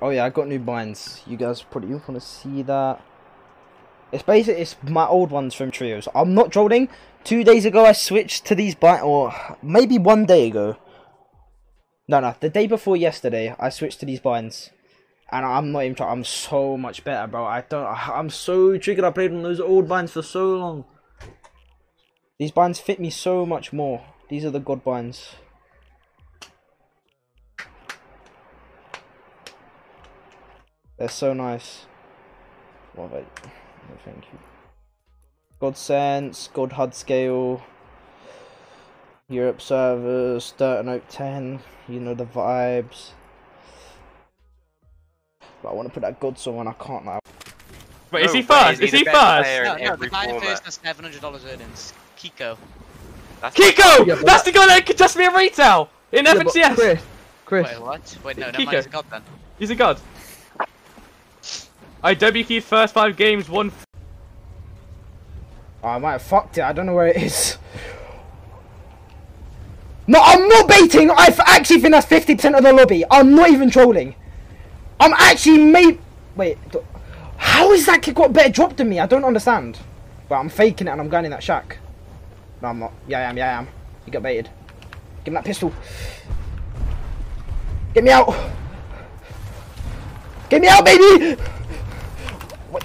Oh yeah, I got new binds. You guys probably want to see that. It's basically it's my old ones from trios. I'm not trolling. Two days ago I switched to these binds, or maybe one day ago. No, no, the day before yesterday I switched to these binds, and I'm not even trying. I'm so much better, bro. I don't. I'm so triggered. I played on those old binds for so long. These binds fit me so much more. These are the god binds. They're so nice. What have I... Oh, thank you. God Sense, God HUD Scale, Europe servers, Dirt and Oak 10, you know the vibes. But I want to put that God song on, I can't now. Wait, is he way, first? Is he the best first? player in No, no, the guy format. first has seven hundred dollars earnings. Kiko. That's Kiko! Yeah, but That's the guy that could just be a retail! In Yeah, but FNCS! Chris, Chris, Wait, what? Wait, no, no, Kiko. mine's a god then. He's a god. I WK'd first five games, one. Oh, I might have fucked it, I don't know where it is. No, I'm not baiting! I actually think that's 50% of the lobby. I'm not even trolling. I'm actually made. Wait, how is that kid got better drop than me? I don't understand. But I'm faking it and I'm going in that shack. No, I'm not. Yeah, I am, yeah, I am. You got baited. Give him that pistol. Get me out! Get me out, baby! Wait.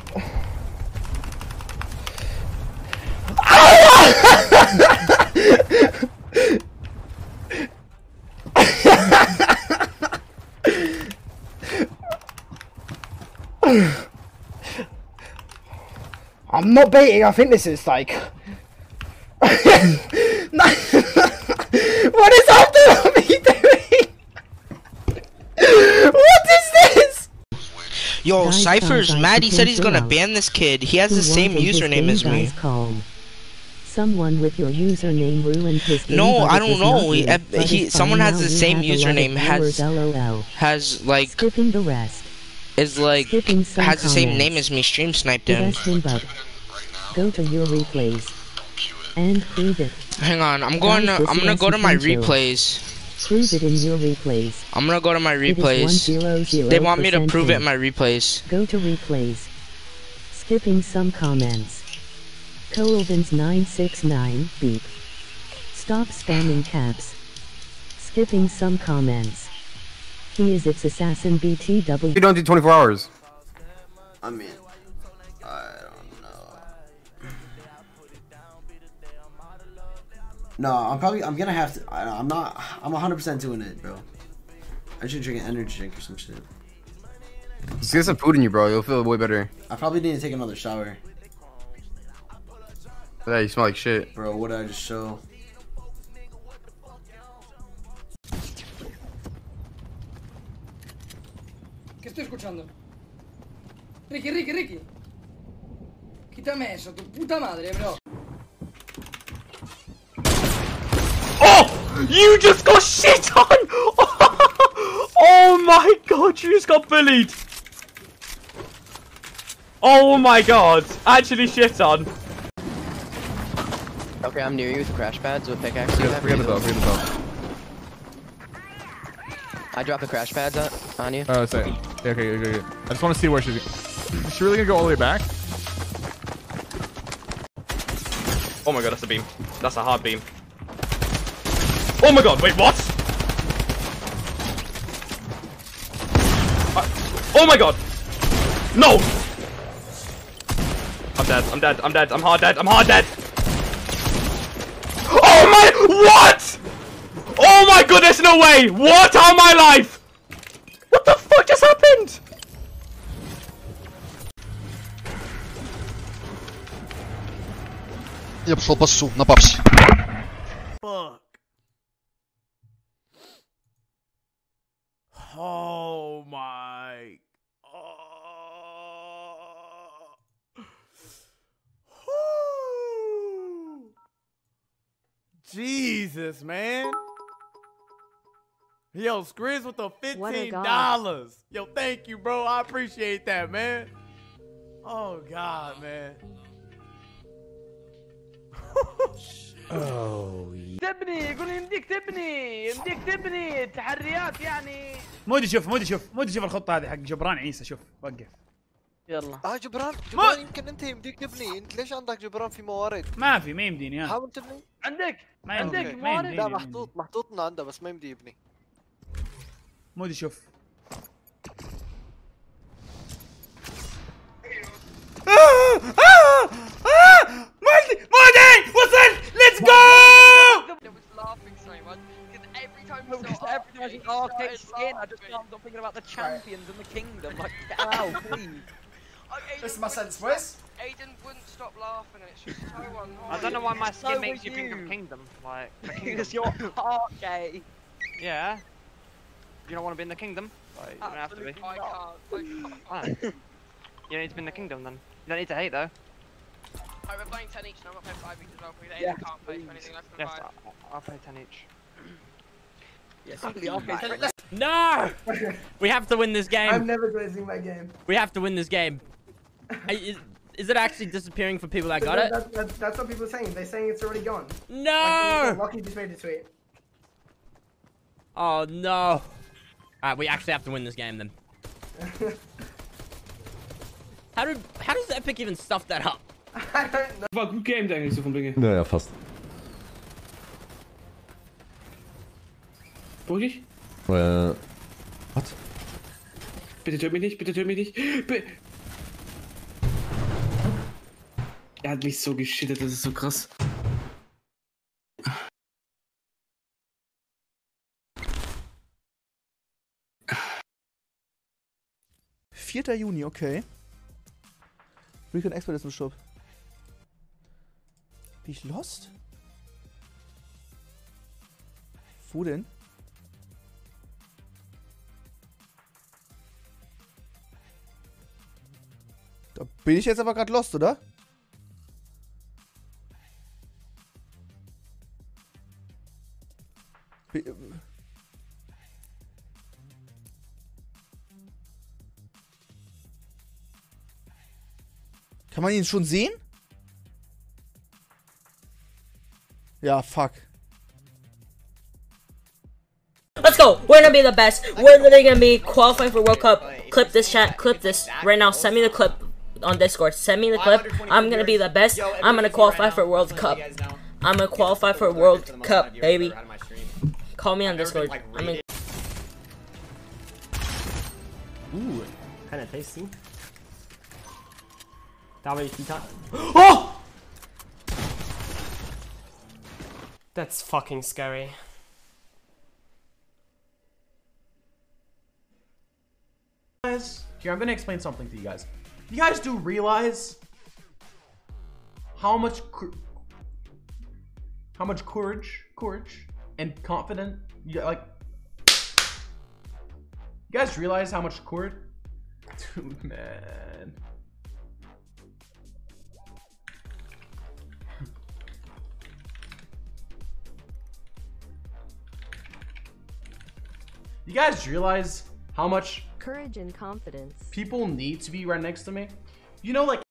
I'm not baiting. I think this is like. No. what is after me doing? what is this? Yo, Cypher's mad. He said he's gonna ban this kid. He has the same username as me. calm? Someone with your username ruined his game. No, I don't know. He- uh, he- someone has the same have a lot of username, has- Has like Skipping the rest. is like has the same name as me. Stream sniped him. us him bug. Go to your replays. And it. Hang on, I'm going to. I'm gonna go to my replays. Prove it in your replays. I'm gonna go to my It is replays. 100% They want me to prove it in in. my replays. Go to replays. Skipping some comments. Colvins 969 beep. Stop spamming caps. Skipping some comments. He is its assassin BTW. You don't do 24 hours. I mean, No, I'm probably I'm gonna have to. I, I'm not. I'm 100 percent doing it, bro. I should drink an energy drink or some shit. Just get some food in you, bro. You'll feel way better. I probably need to take another shower, Yeah, you smell like shit. bro. What did I just show? ¿Qué estoy escuchando? Ricky, Ricky, Ricky. Quítame eso, tu puta madre, bro. You just got shit on! Oh my god, you just got bullied! Oh my god, actually shit on. Okay, I'm near you with crash pads with pickaxe. You Forget, have forget the diesel. bell. Forget the bell. I dropped the crash pads on, on you. Oh, say. Yeah, okay, okay, okay. I just want to see where she's. Is she really gonna go all the way back? Oh my god, that's a beam. That's a hard beam. Oh my god, wait, what? I- oh my god! No! I'm dead, I'm dead, I'm dead, I'm hard dead, I'm hard dead! Oh my- WHAT?! Oh my goodness, no way! What on my life?! What the fuck just happened?! Я пошел посу, на папсе. Jesus, man. Yo, Skriz with the What a fifteen god. dollars. Yo, thank you, bro. I appreciate that, man. Oh God, man. تبني يقول يمديك تبني يمديك تبني تحريات يعني مودي شوف مودي شوف مودي شوف الخطه هذه حق جبران عيسى شوف وقف يلا. آه جبران جبران يمكن أنت يمديك تبني. أنت ليش عندك جبران في موارد؟ ما في ما يمديني ها حاول تبني. عندك؟ ما عندك موارد؟ يمديني لا محطوط محطوط من عنده بس ما يمدي يبني. مودي شوف. مودي مودي! وصل! ليتس جو because every time time I see arcade skin, I just can't stop thinking about the champions and the kingdom. Like, get out, please. This is my sense, boys. Aiden wouldn't stop laughing and it's just so annoying. I don't know why my So skin makes you think of kingdom. Like. Because you're heart gay. Yeah. You don't want to be in the kingdom? Like, you don't have to be. I can't. I can't. Fine. you don't need to be in the kingdom then. You don't need to hate though. Alright, we're playing 10 each and I'm not playing 5 each as well because Aiden can't play for anything less than Yes, 5. I'll, I'll play 10 each. Yes, the arcade let's- No! we have to win this game. I'm never glazing my game. We have to win this game. I- is, is it actually disappearing for people that got it? That, that, that's what people are saying. They're saying it's already gone. No! Lucky just made it sweet. Oh no. Alright, we actually have to win this game then. How did how does Epic even stuff that up? War gut gamed eigentlich so von Dinge. Naja, fast. Wirklich? Äh. Was? Bitte töt mich nicht, bitte töt mich nicht. Bi er hat mich so geschittet, das ist so krass. Vierter Juni, okay. Recon Expert ist im Shop. Bin ich lost? Wo denn? Da bin ich jetzt aber gerade lost, oder? Kann man ihn schon sehen? Ja, fuck. Let's go. We're gonna be the best. We're literally gonna be qualifying for World Cup. Clip this chat. Clip this right now. Send me the clip on Discord. Send me the clip. I'm gonna be the best. I'm gonna qualify for World Cup. I'm gonna qualify for World Cup, baby. Call me on Discord. I'm gonna. Ooh, kind of tasty. Double Kita. Oh! That's fucking scary. Guys, here I'm gonna explain something to you guys. You guys do realize how much how much courage, courage, and confident you like. You guys realize how much courage, dude, man. You guys realize how much Courage and confidence. people need to be right next to me? You know, like